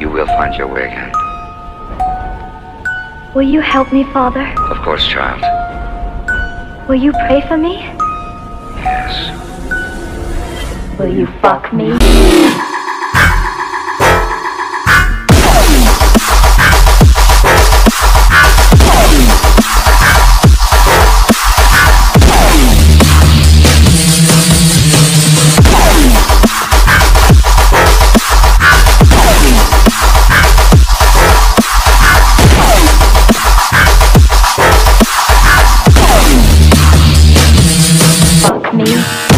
you will find your way again. Will you help me, Father? Of course, child. Will you pray for me? Yes. Will you fuck me? me.